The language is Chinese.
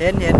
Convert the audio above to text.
เห็นเห็น